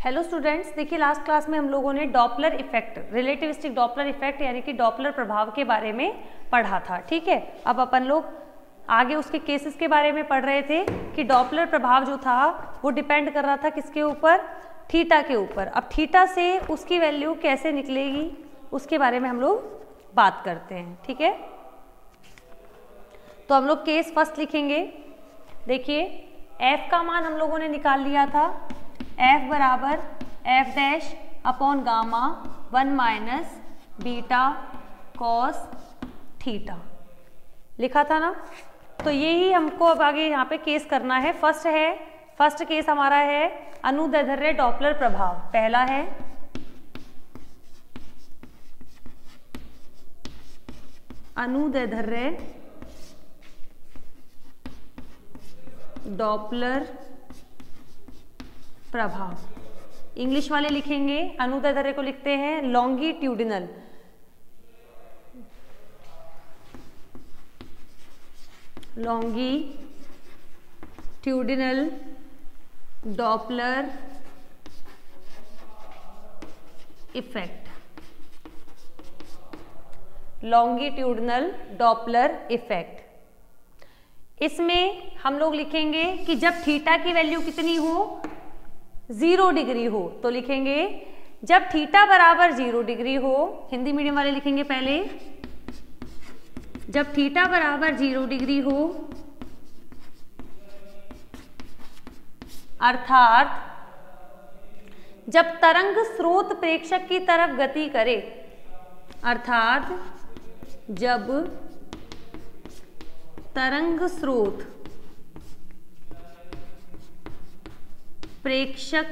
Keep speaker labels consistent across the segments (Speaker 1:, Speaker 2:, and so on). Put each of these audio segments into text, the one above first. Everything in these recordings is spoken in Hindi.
Speaker 1: हेलो स्टूडेंट्स देखिए लास्ट क्लास में हम लोगों ने Doppler effect relativistic Doppler effect यानी कि डॉपलर प्रभाव के बारे में पढ़ा था, ठीक है? अब अपन लोग आगे उसके केसेस के बारे में पढ़ रहे थे कि डॉपलर प्रभाव जो था, वो डिपेंड कर रहा था किसके ऊपर? थीटा के ऊपर। अब थीटा से उसकी वैल्यू कैसे निकलेगी, उसके बारे में हम लोग बात करते हैं, ठीक है? तो हम लोग केस फ़र्स्ट लिखेंगे। देखिए एफ़ का मान हम लोगों ने निकाल लिया था। एफ़ बराबर F dash upon gamma one minus beta cos theta लिखा था ना? तो यही हमको अब आगे यहाँ पे केस करना है। फ़र्स्ट है फ़र्स्ट केस हमारा है अनुदैर्ध्य डॉपलर प्रभाव। पहला है अनुदैर्ध्य डॉपलर प्रभाव। इंग्लिश वाले लिखेंगे अनुदैर्ध्य को लिखते हैं longitudinal longitudinal Doppler effect longitudinal Doppler effect इसमें हम लोग लिखेंगे कि जब थीटा की वैल्यू कितनी हो ज़ीरो डिग्री हो तो लिखेंगे, जब थीटा बराबर ज़ीरो डिग्री हो, हिंदी मीडियम वाले लिखेंगे पहले, जब थीटा बराबर ज़ीरो डिग्री हो, अर्थात, जब तरंग स्रोत प्रेक्षक की तरफ़ गति करे, अर्थात, जब तरंग स्रोत प्रेक्षक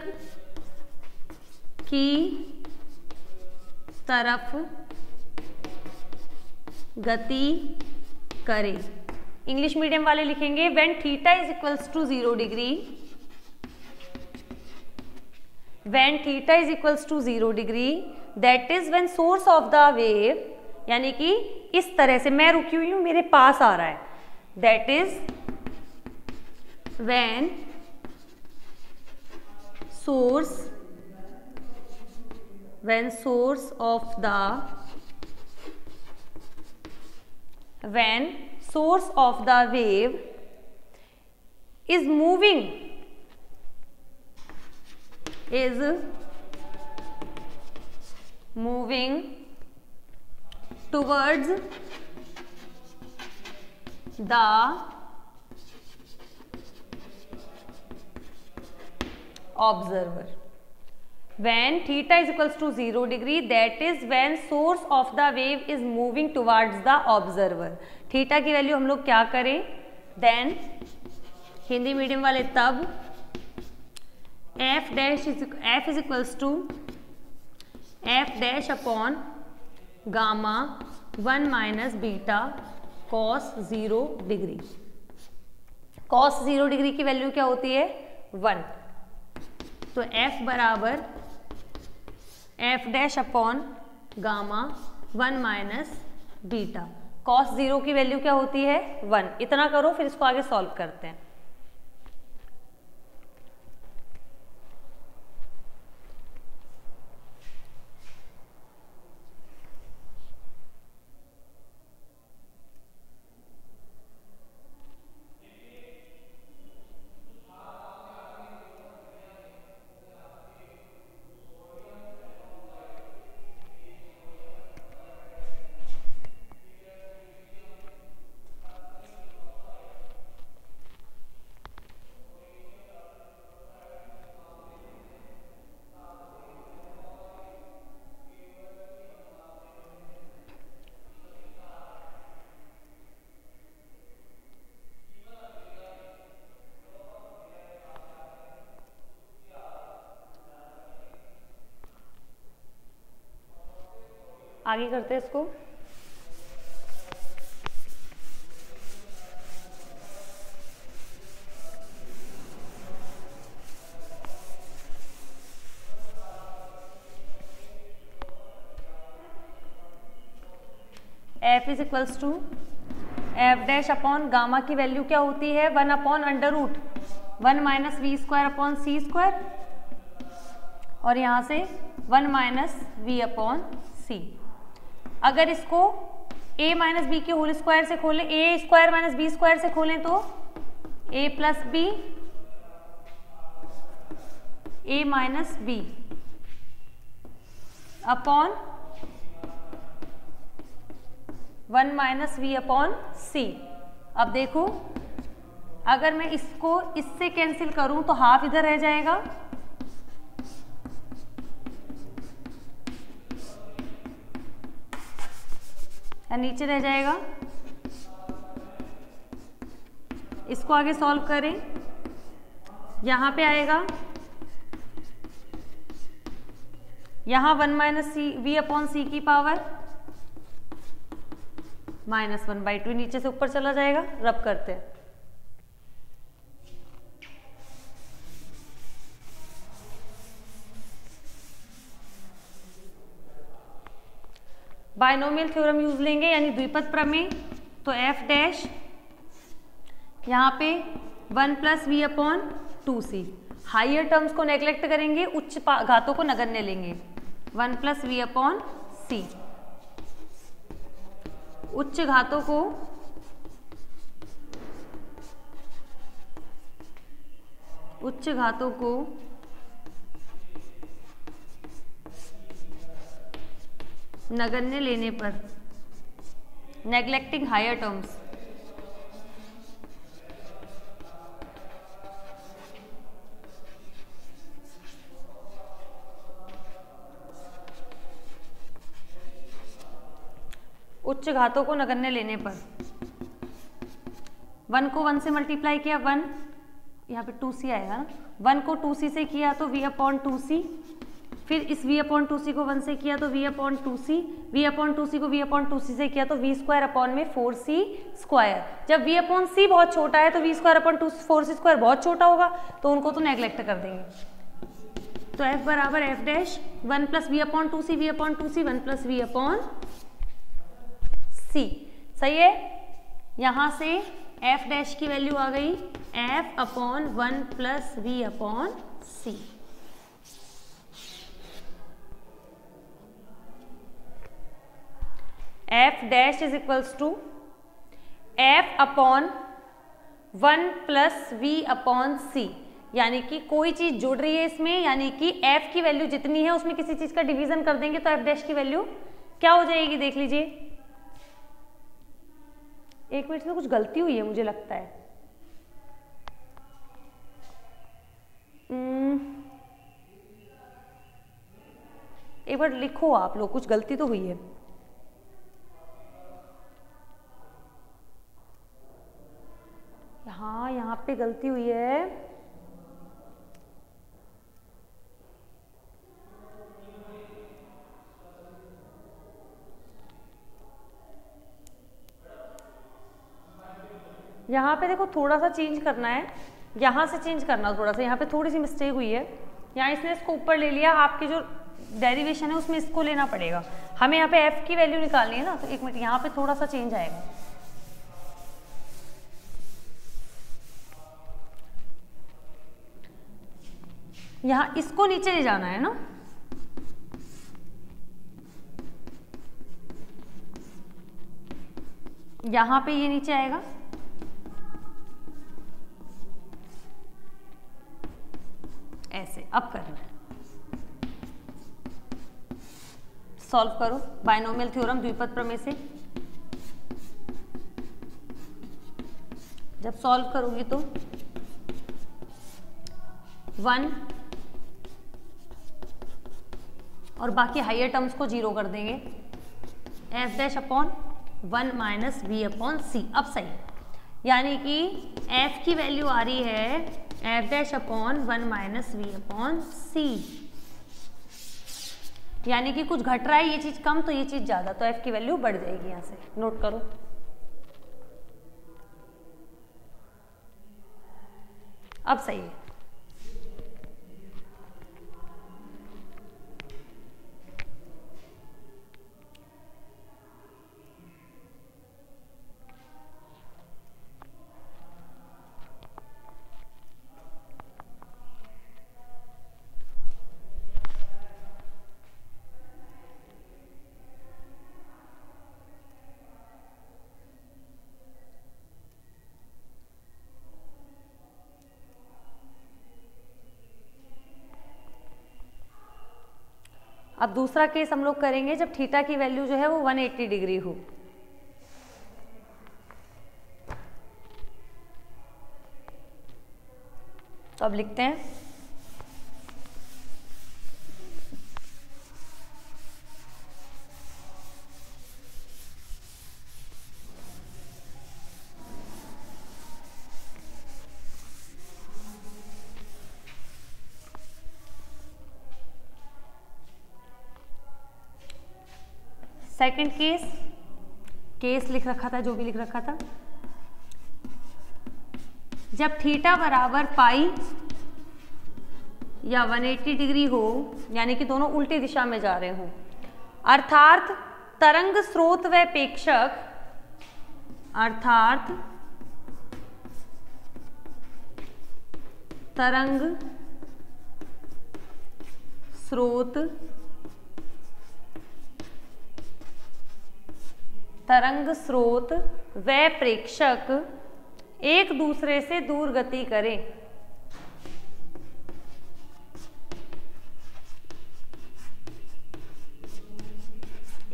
Speaker 1: की तरफ़ गति करे। इंग्लिश मीडियम वाले लिखेंगे when theta is equals to zero degree when theta is equals to zero degree that is when source of the wave यानी कि इस तरह से मैं रुकी हुई हूँ, मेरे पास आ रहा है। That is when source when source of the when source of the wave is moving is moving towards the observer when theta is equals to 0 degree that is when source of the wave is moving towards the observer theta की वैल्यू हम लोग क्या करें then हिंदी मीडियम वाले तब f dash f is equals to F dash upon gamma one minus beta cos zero degree cos zero degree की वैल्यू क्या होती है वन तो f बराबर F dash upon gamma one minus beta cos zero की वैल्यू क्या होती है? वन इतना करो, फिर इसको आगे सॉल्व करते हैं. आगे करते हैं इसको। F is equals to F dash upon gamma की वैल्यू क्या होती है? One upon under root one minus V square upon C square और यहाँ से one minus V upon C अगर इसको a माइनस बी के होल स्क्वायर से खोलें A square minus B square से खोलें तो a plus B A minus B upon one minus V upon C अब देखो, अगर मैं इसको, इससे कैंसिल करूँ तो हाफ़ इधर रह जाएगा। या नीचे रह जाएगा। इसको आगे सॉल्व करें। यहाँ पे आएगा। यहाँ one minus C V upon C की power minus one by two नीचे से ऊपर चला जाएगा। रब करते हैं। बायनोमियल थ्योरम यूज़ लेंगे, यानी द्विपद प्रमेय तो एफ़ डैश यहाँ पे one plus V upon two C higher terms को नेग्लेक्ट करेंगे, उच्च घातों को नगण्य लेंगे। One plus V upon C उच्च घातों को उच्च घातों को नगण्य लेने पर। नेग्लेक्टिंग हायर टर्म्स उच्च घातों को नगण्य लेने पर। वन को वन से मल्टीप्लाई किया, वन। यहाँ पे टू सी आएगा ना वन को टू सी से किया तो वी अपॉन टू सी फिर इस v अपॉन टू सी को वन से किया तो v upon two C V upon two C को v अपॉन टू सी से किया तो v स्क्वायर अपॉन में फोर सी स्क्वायर जब v अपॉन सी बहुत छोटा है तो v square upon two four C square बहुत छोटा होगा तो उनको तो नेग्लेक्ट कर देंगे। तो f बराबर F dash one plus V upon two C V upon two C one plus V upon C सही है? यहाँ से एफ़ डैश की वैल्यू आ गई F upon one plus V upon C F dash is equals to F upon one plus V upon C यानी कि कोई चीज़ जुड़ रही है इसमें यानी कि एफ़ की वैल्यू जितनी है उसमें किसी चीज़ का डिवीज़न कर देंगे तो एफ़ डैश की वैल्यू क्या हो जाएगी देख लीजिए। एक मिनट में कुछ गलती हुई है मुझे लगता है। Hmm, एक बार लिखो आप लोग कुछ गलती तो हुई है। यहाँ पे गलती हुई है। यहाँ पे देखो थोड़ा सा चेंज करना है। यहाँ से चेंज करना थोड़ा सा। यहाँ पे थोड़ी सी मिस्टेक हुई है। यहाँ इसने इसको ऊपर ले लिया। आपकी जो डेरिवेशन है उसमें इसको लेना पड़ेगा। हमें यहाँ पे एफ़ की वैल्यू निकालनी है ना तो एक मिनट यहाँ पे थोड़ा सा चेंज आएगा। यहाँ इसको नीचे ले जाना है ना? यहाँ पे ये नीचे आएगा। ऐसे, अब करना सॉल्व करो बायनोमियल थ्योरम द्विपद प्रमेय से। जब सॉल्व करोगी तो वन और बाकी हाइयर टर्म्स को ज़ीरो कर देंगे। F dash upon one minus V upon C अब सही। यानी कि एफ़ की वैल्यू आ रही है F dash upon one minus V upon C यानी कि कुछ घट रहा है, ये चीज़ कम तो ये चीज़ ज़्यादा तो एफ़ की वैल्यू बढ़ जाएगी यहाँ से। नोट करो। अब सही है। अब दूसरा केस हम लोग करेंगे जब थीटा की वैल्यू जो है वो 180 डिग्री हो। तो अब लिखते हैं। सेकंड केस केस लिख रखा था, जो भी लिख रखा था। जब थीटा बराबर पाई या 180 डिग्री हो, यानी कि दोनों उल्टी दिशा में जा रहे हो, अर्थात तरंग स्रोत व प्रेक्षक, अर्थात तरंग स्रोत तरंग स्रोत व प्रेक्षक एक दूसरे से दूर गति करें।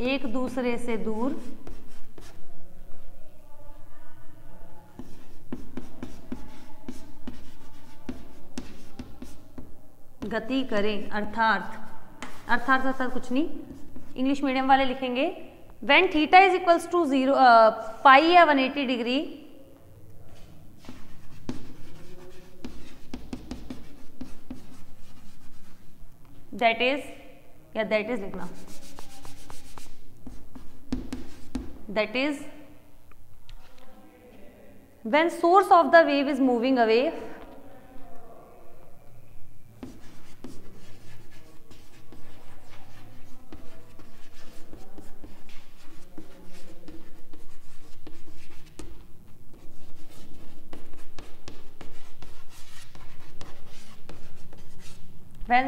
Speaker 1: एक दूसरे से दूर। गति करें, अर्थात अर्थात अर्थात कुछ नहीं इंग्लिश मीडियम वाले लिखेंगे when theta is equals to 0 uh, pi या 180 डिग्री that is या that is लिखना that is when source of the wave is moving away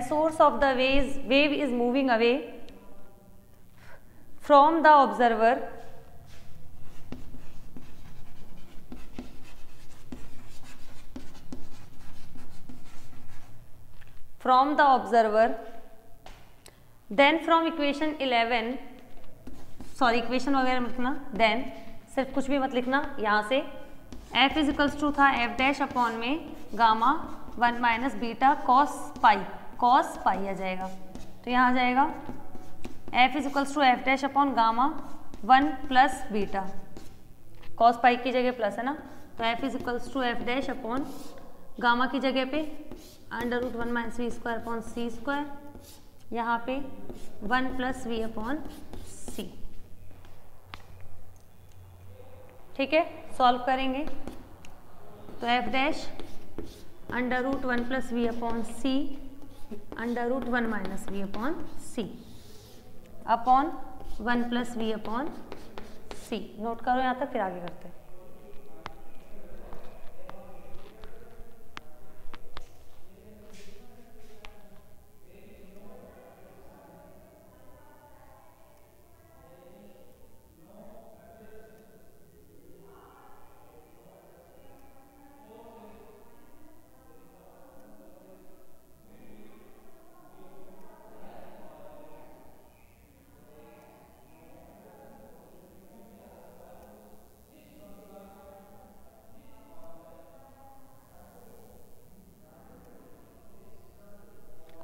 Speaker 1: source of the wave, wave is moving away from the observer from the observer then from equation 11 sorry equation वगैरह मत लिखना देन सिर्फ़ कुछ भी मत लिखना यहाँ से f इज़ इक्वल्स टू था f डैश अपॉन में gamma one minus beta cos pi cos pi आ जाएगा। तो यहाँ आ जाएगा। F is equals to F dash upon gamma one plus beta cos pi की जगह प्लस है ना? तो F is equals to F dash upon gamma की जगह पे under root one minus V square upon C square यहाँ पे one plus V upon C ठीक है? सॉल्व करेंगे। तो F dash under root one plus V upon C under root one minus V upon C upon one plus V upon C note करो यहाँ तक, फिर आगे करते हैं।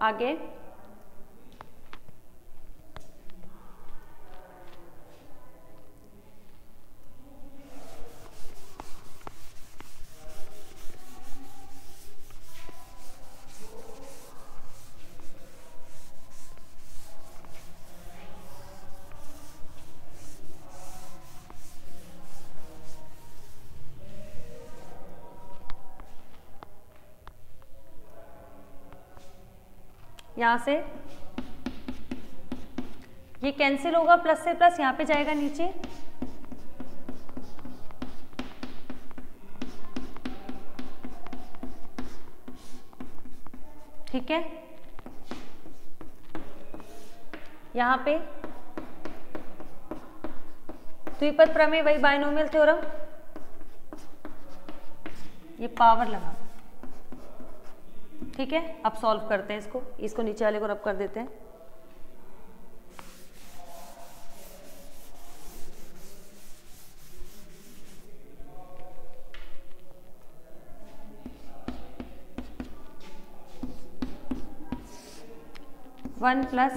Speaker 1: आगे यहाँ से। ये कैंसिल होगा प्लस से प्लस यहाँ पे जाएगा नीचे। ठीक है? यहाँ पे। द्विपद प्रमेय, वही बाइनोमियल थ्योरम ये पावर लगा। ठीक है? अब सॉल्व करते हैं इसको। इसको नीचे वाले को रब कर देते हैं। One plus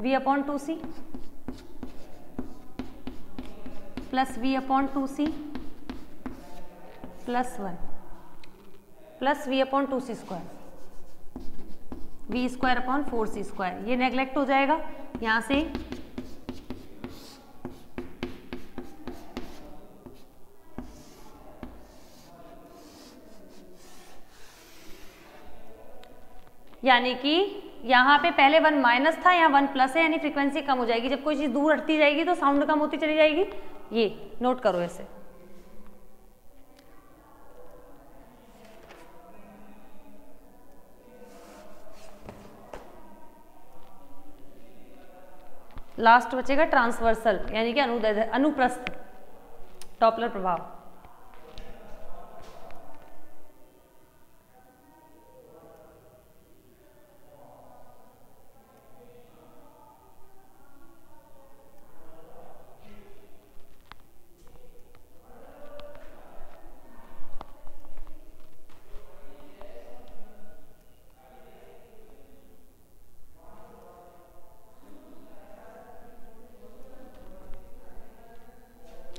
Speaker 1: V upon two C. Plus V upon two C. Plus one. Plus V upon two C square. V square upon four C square ये नेग्लेक्ट हो जाएगा। यहाँ से यानी कि यहाँ पे पहले वन माइनस था, यहाँ वन प्लस है, यानी फ्रीक्वेंसी कम हो जाएगी। जब कोई चीज़ दूर हटती जाएगी तो साउंड कम होती चली जाएगी। ये नोट करो ऐसे लास्ट बचेगा ट्रांसवर्सल यानी कि अनुप्रस्थ टॉपलर प्रभाव।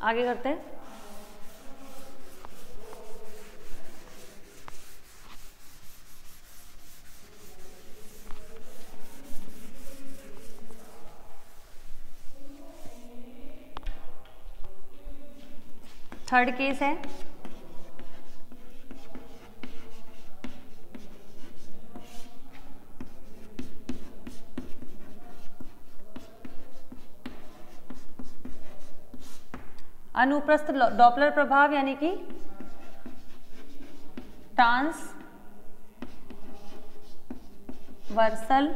Speaker 1: आगे करते हैं। थर्ड केस है। अनुप्रस्थ डॉपलर प्रभाव यानी कि ट्रांस वर्सल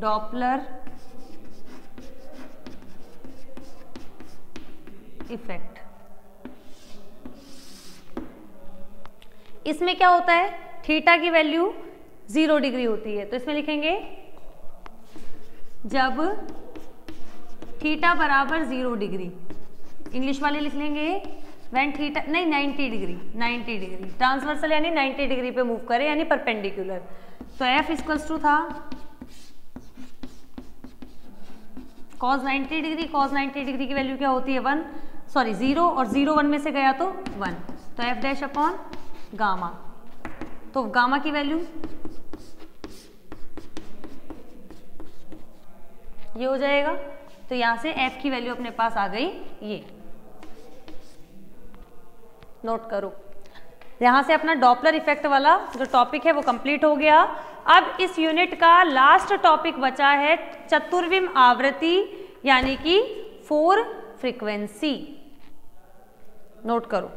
Speaker 1: डॉपलर इफ़ेक्ट इसमें क्या होता है? थीटा की वैल्यू ज़ीरो डिग्री होती है। तो इसमें लिखेंगे, जब थीटा बराबर ज़ीरो डिग्री। इंग्लिश वाले लिख लेंगे वैन थीटा, नहीं 90 डिग्री 90 डिग्री। ट्रांसवर्सल यानी 90 डिग्री पे मूव करे, यानी परपेंडिकुलर तो एफ़ इक्वल्स टू था कॉज 90 डिग्री कॉज 90 डिग्री की वैल्यू क्या होती है? वन। सॉरी ज़ीरो और ज़ीरो वन में से गया तो वन। तो एफ़ डैश अपॉन गामा तो गामा की वैल्यू ये हो जाएगा। तो यहाँ से एफ़ की वैल्यू अपने पास आ गई ये। नोट करो। यहाँ से अपना डॉपलर इफ़ेक्ट वाला जो टॉपिक है वो कंप्लीट हो गया। अब इस यूनिट का लास्ट टॉपिक बचा है चतुर्विम आवृत्ति, यानी कि फोर फ्रीक्वेंसी नोट करो।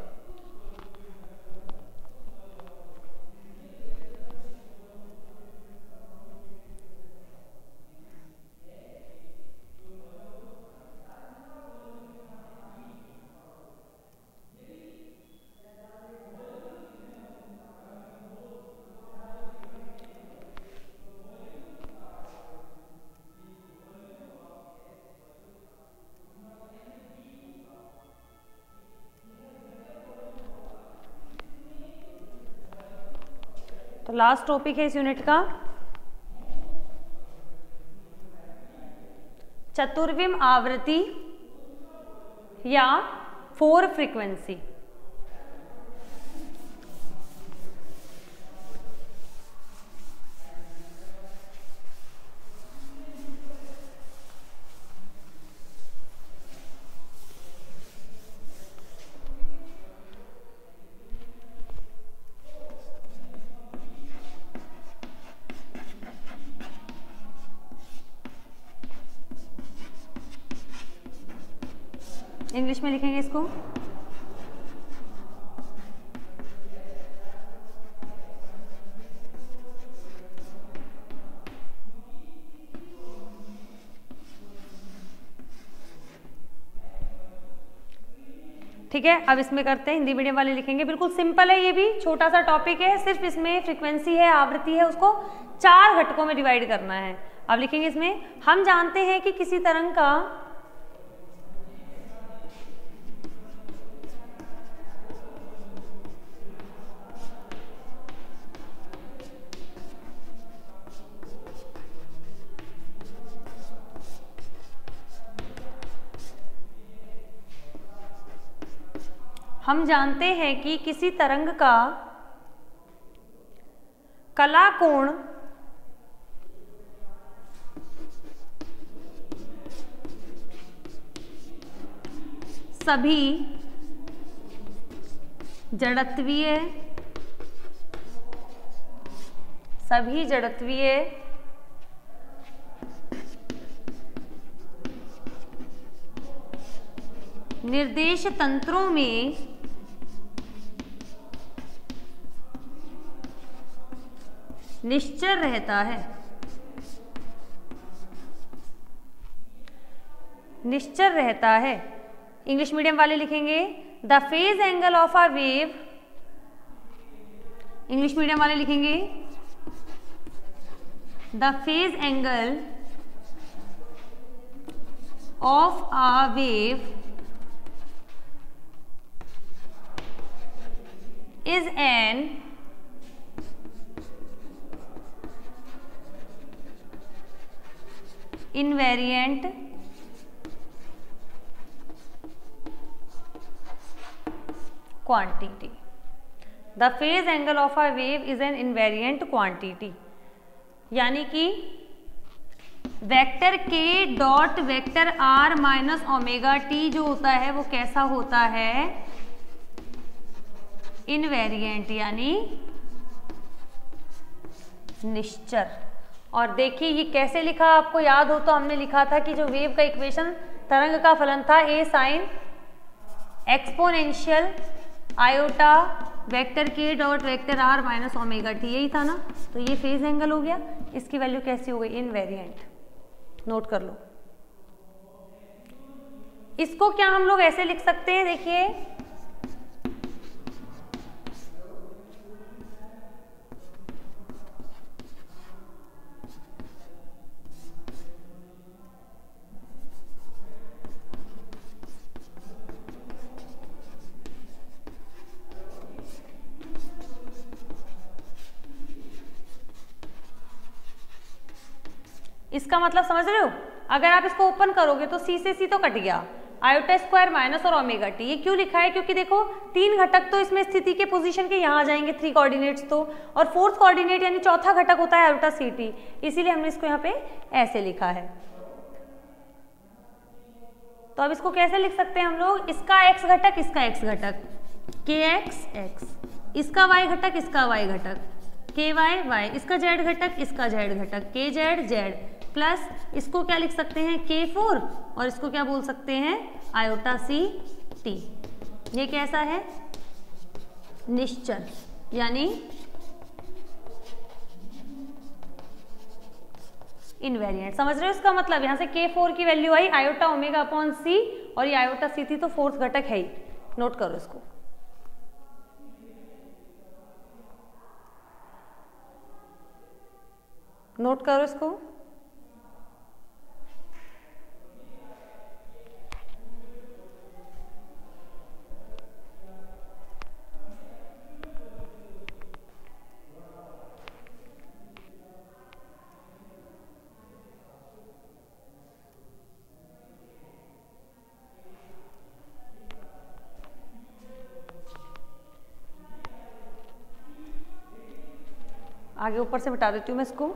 Speaker 1: तो लास्ट टॉपिक है इस यूनिट का। चतुर्विम आवृत्ति या फोर फ्रीक्वेंसी इंग्लिश में लिखेंगे इसको ठीक है अब इसमें करते हैं, हिंदी मीडियम वाले लिखेंगे। बिल्कुल सिंपल है ये भी छोटा सा टॉपिक है, सिर्फ़ इसमें फ्रीक्वेंसी है, आवृत्ति है, उसको चार घटकों में डिवाइड करना है। अब लिखेंगे इसमें, हम जानते हैं कि किसी तरंग का हम जानते हैं कि किसी तरंग का कला कोण सभी जड़त्वीय सभी जड़त्वीय निर्देश तंत्रों में निश्चर रहता है। निश्चर रहता है। इंग्लिश मीडियम वाले लिखेंगे the phase angle of a wave English medium वाले लिखेंगे the phase angle of a wave is an invariant quantity the phase angle of a wave is an invariant quantity यानी कि वेक्टर के dot vector R minus omega T जो होता है, वो कैसा होता है? इनवेरियंट यानी निश्चर। और देखिए ये कैसे लिखा, आपको याद हो तो हमने लिखा था कि जो वेव का इक्वेशन तरंग का फलन था A sine exponential iota vector के dot vector R minus omega T यही था ना? तो ये फ़ेज़ एंगल हो गया। इसकी वैल्यू कैसी हो गई? इनवेरिएंट नोट कर लो। इसको क्या हम लोग ऐसे लिख सकते हैं? देखिए इसका मतलब समझ रहे हो? अगर आप इसको ओपन करोगे तो सी से सी तो कट गया। आयोटा स्क्वायर माइनस और ओमेगा टी ये क्यों लिखा है? क्योंकि देखो, तीन घटक तो इसमें स्थिति के पोजीशन के यहाँ आ जाएँगे थ्री कोऑर्डिनेट्स तो। और फोर्थ कोऑर्डिनेट यानी चौथा घटक होता है आयोटा सी टी इसीलिए हमने इसको यहाँ पे ऐसे लिखा है। तो अब इसको कैसे लिख सकते हैं हम लोग? इसका एक्स घटक, इसका एक्स घटक। के एक्स एक्स इसका वाई घटक, इसका वाई घटक। के वाई वाई इसका जेड घटक, इसका जेड घटक। के जेड जेड प्लस इसको क्या लिख सकते हैं? के फोर और इसको क्या बोल सकते हैं? आयोटा सी टी ये कैसा है? निश्चल, यानी इनवेरिएंट समझ रहे हो इसका मतलब? यहाँ से के फोर की वैल्यू आई आयोटा ओमेगा अपॉन सी और ये आयोटा सी थी तो फोर्थ घटक है ही। नोट करो इसको। नोट करो इसको। आगे ऊपर से बता देती हूँ मैं इसको।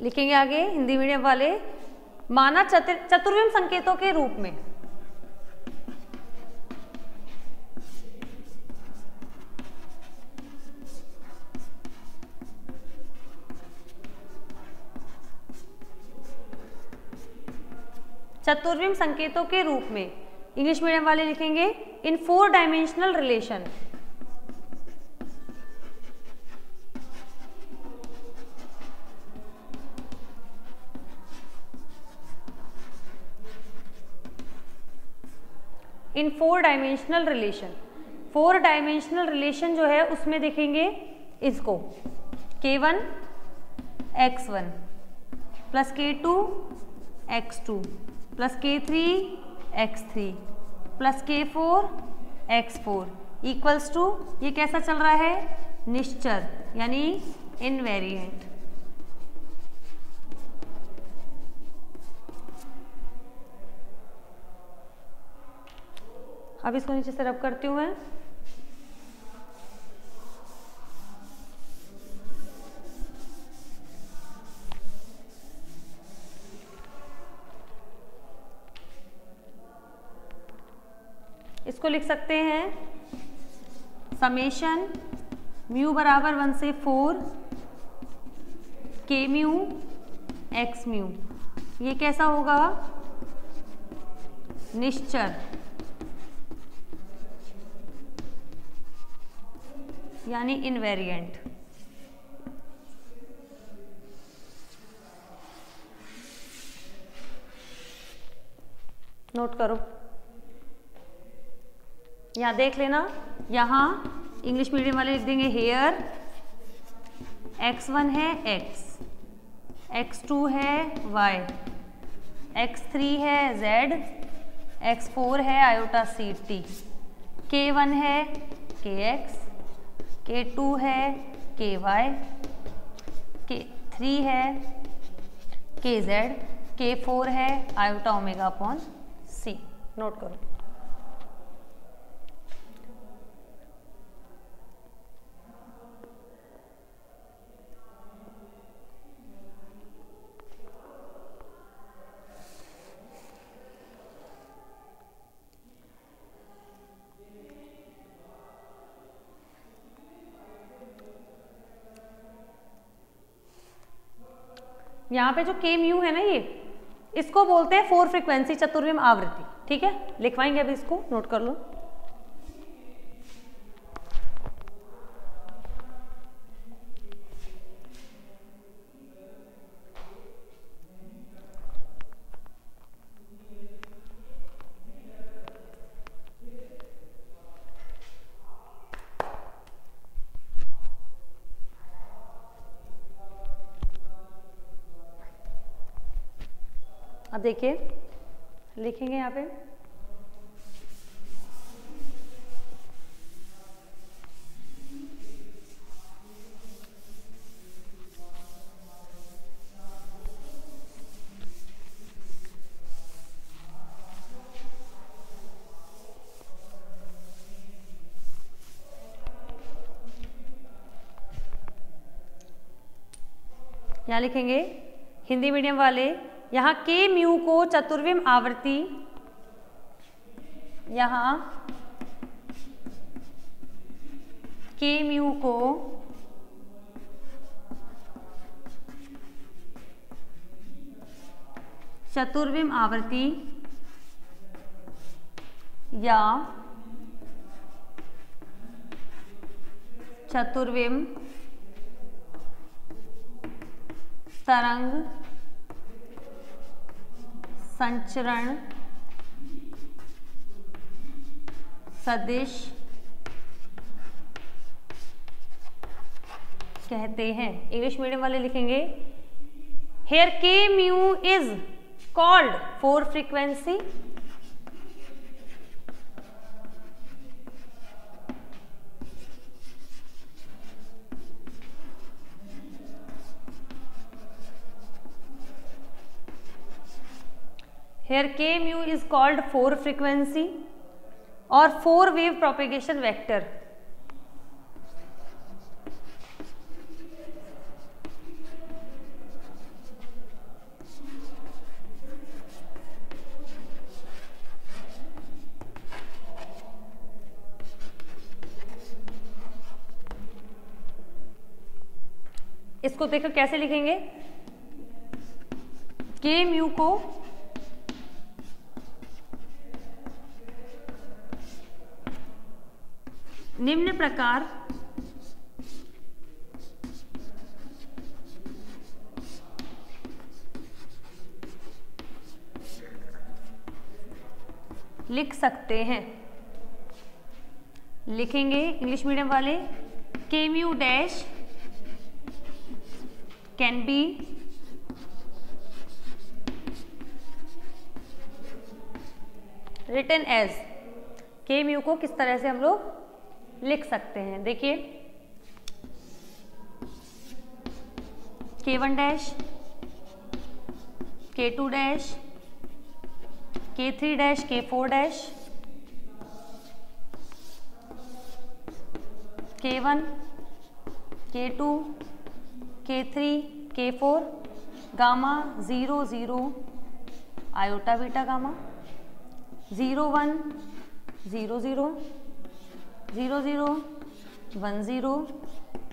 Speaker 1: लिखेंगे आगे हिंदी मीडियम वाले, माना चतुर्विम संकेतों के रूप में। चतुर्विम संकेतों के रूप में। इंग्लिश मीडियम वाले लिखेंगे in four dimensional relation in four dimensional relation four dimensional relation जो है, उसमें देखेंगे इसको। K one X one plus K two X two plus K three, X three. Plus K four, X four. Equals to, ये कैसा चल रहा है? निश्चर, यानी इनवेरिएंट। अब इसको नीचे से रब करती हूँ मैं। इसको लिख सकते हैं? समेशन, म्यू बराबर वन से four, K mu, X mu. ये कैसा होगा? निश्चर। यानी इनवेरिएंट। नोट करो। यहाँ देख लेना। यहाँ इंग्लिश मीडियम वाले लिख देंगे हेयर एक्स वन है एक्स एक्स टू है वाई एक्स थ्री है जेड एक्स फोर है iota C T K one है के एक्स के टू है के वाई के थ्री है के जेड के फोर है iota omega upon C note करो। यहाँ पे जो के म्यू है ना ये, इसको बोलते हैं फोर फ्रिक्वेंसी चतुर्विम आवृत्ति। ठीक है? लिखवाएँगे अभी इसको नोट कर लो। देखिए लिखेंगे यहाँ पे। लिखेंगे हिंदी मीडियम वाले यहाँ के म्यू को चतुर्विम आवृत्ति, यहाँ के म्यू को चतुर्विम आवृत्ति या चतुर्विम तरंग संचरण, सदिश कहते हैं। इंग्लिश मीडियम वाले लिखेंगे here K mu is called four frequency here k mu is called four frequency और फोर वेव प्रोपेगेशन वेक्टर इसको देखो कैसे लिखेंगे? के म्यू को निम्न प्रकार लिख सकते हैं। लिखेंगे इंग्लिश मीडियम वाले K mu dash, can be written as. K mu को किस तरह से हम लोग लिख सकते हैं। देखिए। K one dash K two dash K three dash K four dash K one K two K three K four gamma zero zero iota beta gamma zero one zero zero zero zero, one zero,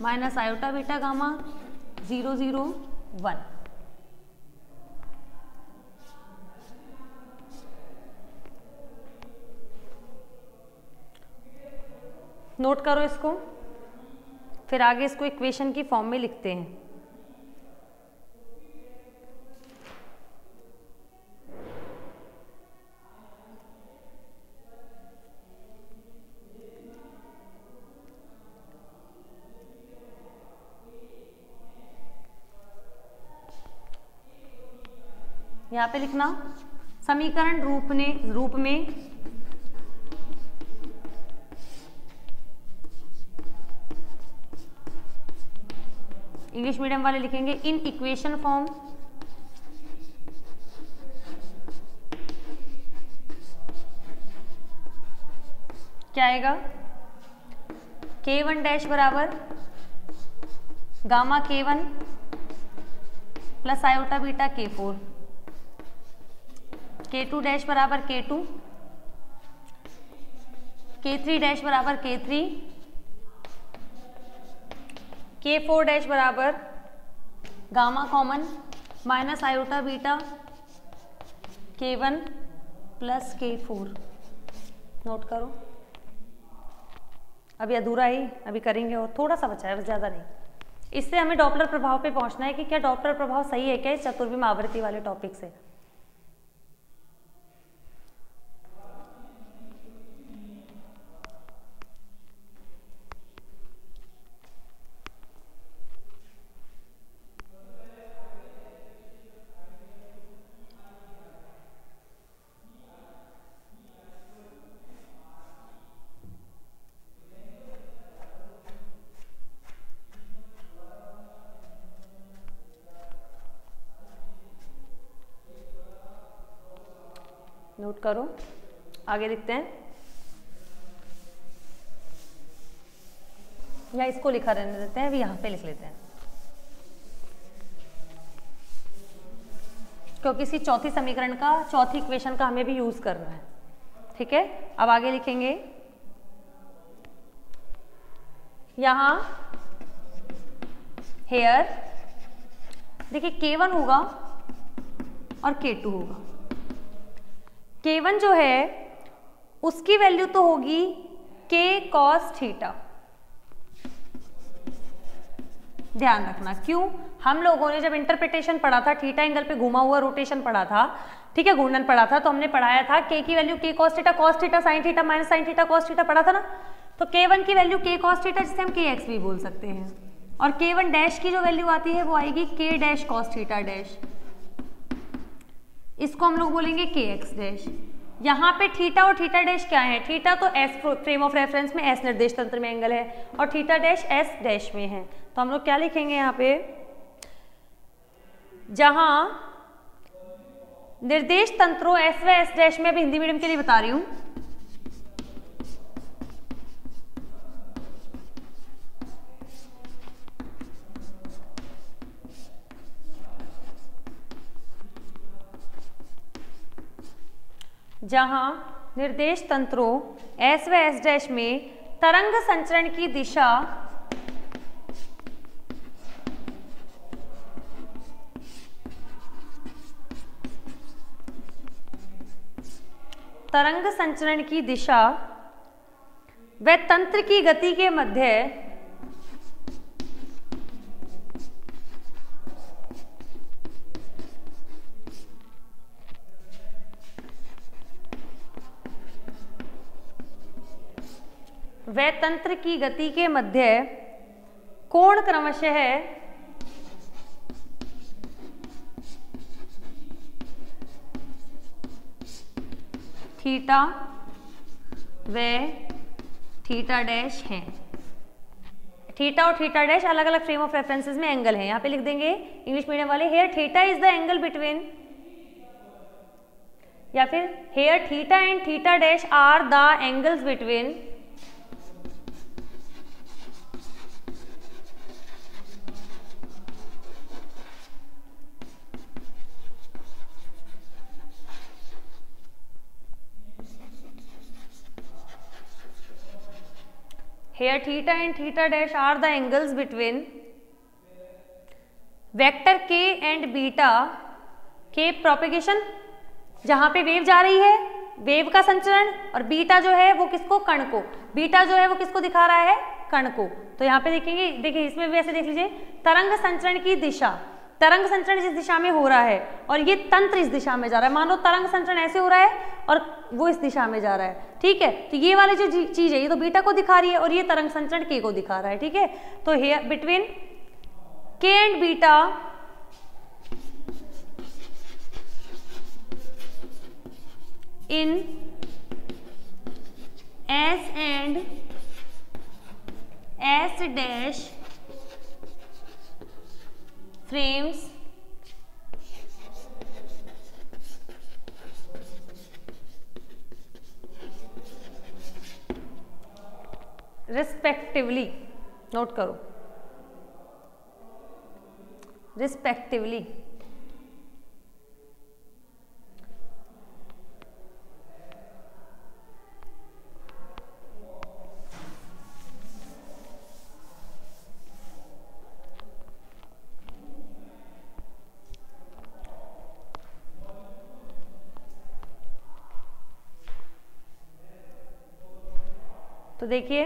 Speaker 1: minus iota beta gamma, zero zero, one. Note करो इसको, फिर आगे इसको इक्वेशन की फॉर्म में लिखते हैं। यहाँ पे लिखना। समीकरण रूप ने, रूप में इंग्लिश मीडियम वाले लिखेंगे, इन इक्वेशन फॉर्म क्या आएगा? के वन डैश बराबर gamma K one plus iota beta K four. K two dash बराबर के टू के थ्री डैश बराबर K three K four dash बराबर gamma common minus iota beta K one plus K four note करो। अभी अधूरा ही, अभी करेंगे और थोड़ा सा बचा है, बस ज़्यादा नहीं। इससे हमें डॉपलर प्रभाव पे पहुँचना है कि क्या डॉपलर प्रभाव सही है क्या इस चतुर्विम आवृत्ति वाले टॉपिक से? करो। आगे लिखते हैं। या इसको लिखा रहने देते हैं, अभी यहाँ पे लिख लेते हैं। क्योंकि इसी चौथी समीकरण का, चौथी इक्वेशन का हमें भी यूज़ करना है। ठीक है? अब आगे लिखेंगे। यहाँ हेयर देखिए के वन होगा और के टू होगा K1 जो है, उसकी वैल्यू तो होगी K कॉस थीटा ध्यान रखना, क्यों? हम लोगों ने जब इंटरप्रिटेशन पढ़ा था थीटा एंगल पे घुमा हुआ रोटेशन पढ़ा था, ठीक है, घूर्णन पढ़ा था तो हमने पढ़ाया था के की value k cos theta cos theta sine theta minus sine theta cos theta पढ़ा था ना? तो के वन की वैल्यू के कॉस थीटा जिसे हम के एक्स भी बोल सकते हैं। और के वन डैश की जो वैल्यू आती है, वो आएगी के डैश कॉस थीटा डैश इसको हम लोग बोलेंगे के एक्स डैश यहाँ पे थीटा और थीटा डैश क्या है? थीटा तो एस फ्रेम ऑफ़ रेफरेंस में एस निर्देश तंत्र में एंगल है और थीटा डैश एस डैश में है। तो हम लोग क्या लिखेंगे यहाँ पे? जहाँ निर्देश तंत्रों एस व एस डैश में, अभी हिंदी मीडियम के लिए बता रही हूँ। जहाँ निर्देश तंत्रों एस व एस डैश में तरंग संचरण की दिशा तरंग संचरण की दिशा व तंत्र की गति के मध्य व तंत्र की गति के मध्य कोण क्रमशः थीटा वे थीटा डैश हैं। थीटा और थीटा डैश अलग अलग फ्रेम ऑफ़ रेफरेंसेस में एंगल है। यहाँ पे लिख देंगे, इंग्लिश मीडियम वाले here theta is the angle between या फिर here theta and theta dash are the angles between Here theta and theta dash are the angles between vector k and beta के प्रोपेगेशन जहाँ पे वेव जा रही है वेव का संचरण और बीटा जो है वो किसको? कण को। बीटा जो है वो किसको दिखा रहा है? कण को। तो यहाँ पे देखेंगे, देखिए इसमें भी ऐसे देख लीजिए, तरंग संचरण की दिशा। तरंग संचरण जिस दिशा में हो रहा है और ये तंत्र इस दिशा में जा रहा है। मान लो तरंग संचरण ऐसे हो रहा है और वो इस दिशा में जा रहा है। ठीक है? तो ये वाली जो चीज़ है, ये तो बीटा को दिखा रही है और ये तरंग संचरण के को दिखा रहा है। ठीक है? तो here between k and beta in S and S dash frames. Respectively note करो. रिस्पेक्टिवली तो देखिए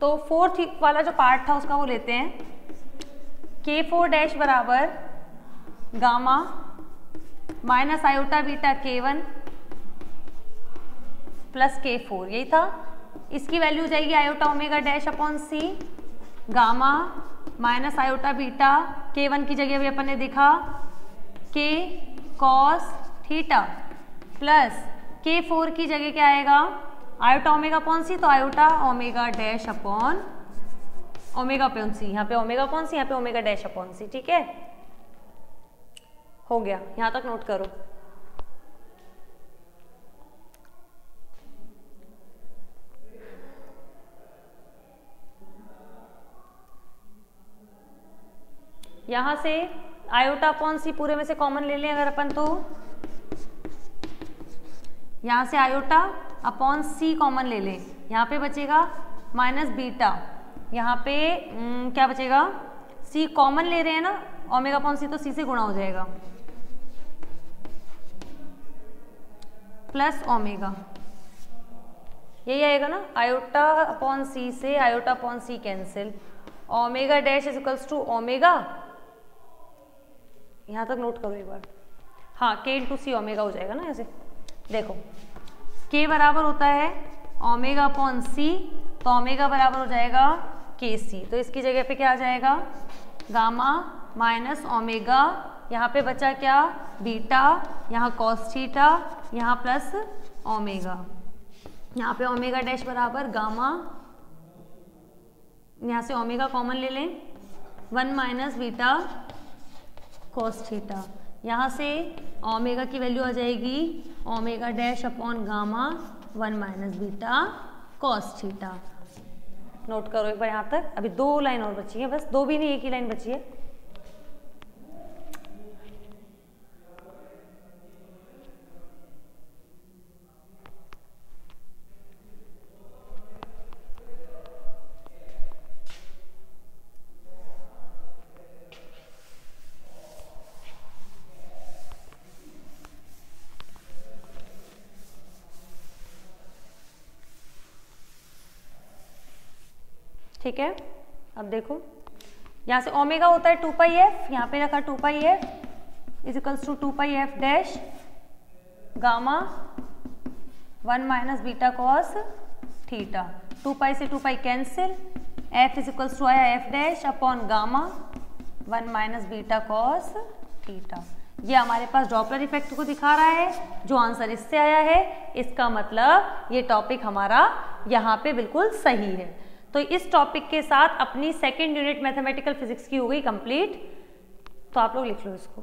Speaker 1: तो फोर्थ वाला जो पार्ट था उसका वो लेते हैं। के फोर डैश बराबर gamma minus iota beta k one plus k four यही था। इसकी वैल्यू जाएगी iota omega dash upon c gamma minus iota beta k one की जगह भी अपन ने देखा। K cos theta plus k four की जगह क्या आएगा? आयोटा ओमेगा कौन सी? तो iota omega dash upon omega upon c. यहाँ पे ओमेगा अपॉन सी? यहाँ पे ओमेगा डैश अपॉन सी, ठीक है? हो गया। यहाँ तक नोट करो। यहाँ से आयोटा अपॉन सी? पूरे में से कॉमन ले लें अगर अपन तो। यहाँ से आयोटा अपॉन सी कॉमन ले लें। यहाँ पे बचेगा माइनस बीटा यहाँ पे न, क्या बचेगा? सी कॉमन ले रहे हैं ना ओमेगा अपॉन सी तो सी से गुणा हो जाएगा। प्लस ओमेगा यही आएगा ना आयोटा अपॉन सी से iota upon c cancel omega dash is equals to omega यहाँ तक नोट करो एक बार। हाँ के इंटू सी ओमेगा हो जाएगा ना ऐसे। देखो के बराबर होता है ओमेगा अपॉन सी तो ओमेगा बराबर हो जाएगा के सी तो इसकी जगह पे क्या आ जाएगा? गामा माइनस ओमेगा यहाँ पे बचा क्या? बीटा यहाँ कॉस्थीटा यहाँ प्लस ओमेगा यहाँ पे ओमेगा डैश बराबर गामा यहाँ से ओमेगा कॉमन ले लें. वन माइनस बीटा कॉस्थीटा यहाँ से ओमेगा की वैल्यू आ जाएगी omega dash upon gamma one minus beta cos theta note करो एक बार यहाँ तक। अभी दो लाइन और बची है, बस दो भी नहीं, एक ही लाइन बची है। ठीक है? अब देखो। यहाँ से ओमेगा होता है टू पाई एफ़ यहाँ पे रखा two pi f is equals to two pi f dash gamma one minus beta cos theta two pi से two pi cancel f is equals to आया f dash upon gamma one minus beta cos theta ये हमारे पास डॉपलर इफ़ेक्ट को दिखा रहा है, जो आंसर इससे आया है। इसका मतलब ये टॉपिक हमारा यहाँ पे बिल्कुल सही है। तो इस टॉपिक के साथ अपनी सेकेंड यूनिट मैथमेटिकल फिजिक्स की हो गई कंप्लीट तो आप लोग लिख लो इसको।